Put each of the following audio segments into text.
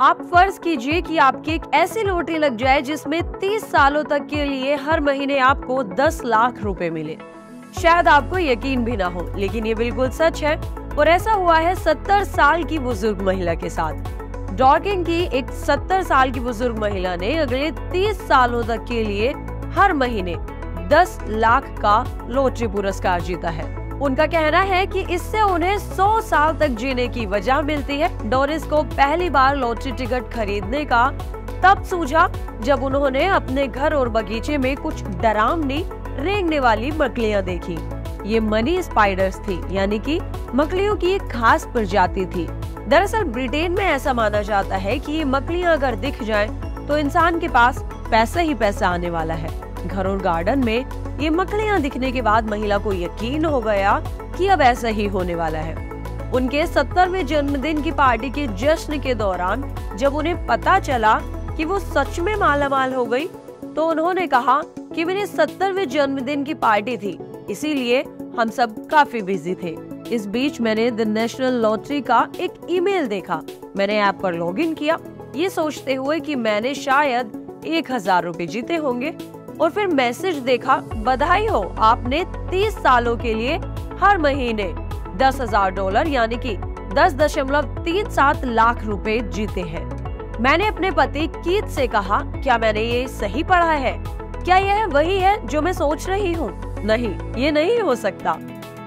आप फ़र्ज़ कीजिए कि आपकी एक ऐसी लॉटरी लग जाए जिसमें 30 सालों तक के लिए हर महीने आपको 10 लाख रुपए मिले। शायद आपको यकीन भी ना हो, लेकिन ये बिल्कुल सच है। और ऐसा हुआ है 70 साल की बुज़ुर्ग महिला के साथ। डॉकिंग की एक 70 साल की बुज़ुर्ग महिला ने अगले 30 सालों तक के लिए हर महीने 10 लाख का लॉटरी पुरस्कार जीता है। उनका कहना है कि इससे उन्हें 100 साल तक जीने की वजह मिलती है। डोरिस को पहली बार लॉटरी टिकट खरीदने का तब सूझा जब उन्होंने अपने घर और बगीचे में कुछ डरावनी रेंगने वाली मकलियाँ देखी। ये मनी स्पाइडर्स थी यानी कि मकलियों की एक खास प्रजाति थी। दरअसल ब्रिटेन में ऐसा माना जाता है कि ये मकलियाँ अगर दिख जाएँ, तो इंसान के पास पैसा ही पैसा आने वाला है। घर और गार्डन में ये मकड़ियाँ दिखने के बाद महिला को यकीन हो गया कि अब ऐसा ही होने वाला है। उनके सत्तरवे जन्मदिन की पार्टी के जश्न के दौरान जब उन्हें पता चला कि वो सच में माला माल हो गई तो उन्होंने कहा कि मेरे सत्तरवे जन्मदिन की पार्टी थी, इसीलिए हम सब काफ़ी बिज़ी थे। इस बीच मैंने द नेशनल लॉटरी का एक ईमेल देखा। मैंने ऐप पर लॉगिन किया। ये सोचते हुए कि मैंने शायद एक हज़ार रूपए जीते होंगे। और फिर मैसेज देखा, बधाई हो, आपने 30 सालों के लिए हर महीने दस हज़ार डॉलर, यानी कि दस दशमलव तीन सात लाख रुपए जीते हैं। मैंने अपने पति कीत से कहा, क्या मैंने ये सही पढ़ा है? क्या यह वही है जो मैं सोच रही हूँ? नहीं, ये नहीं हो सकता।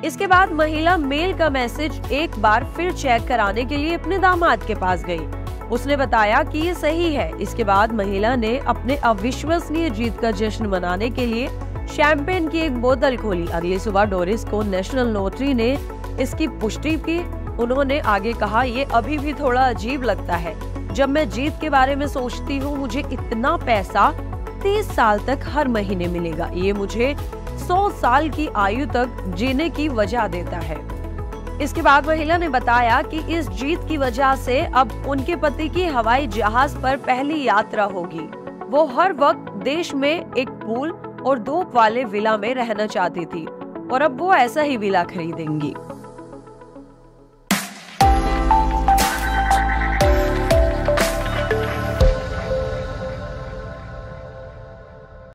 इसके बाद महिला मेल का मैसेज एक बार फिर चेक कराने के लिए अपने दामाद के पास गई। उसने बताया कि ये सही है। इसके बाद महिला ने अपने अविश्वसनीय जीत का जश्न मनाने के लिए शैंपेन की एक बोतल खोली। अगली सुबह डोरिस को नेशनल लॉटरी ने इसकी पुष्टि की। उन्होंने आगे कहा, ये अभी भी थोड़ा अजीब लगता है। जब मैं जीत के बारे में सोचती हूँ, मुझे इतना पैसा तीस साल तक हर महीने मिलेगा। ये मुझे सौ साल की आयु तक जीने की वजह देता है। इसके बाद महिला ने बताया कि इस जीत की वजह से अब उनके पति की हवाई जहाज़ पर पहली यात्रा होगी। वो हर वक्त देश में एक पूल और धूप वाले विला में रहना चाहती थी और अब वो ऐसा ही विला खरीदेंगी।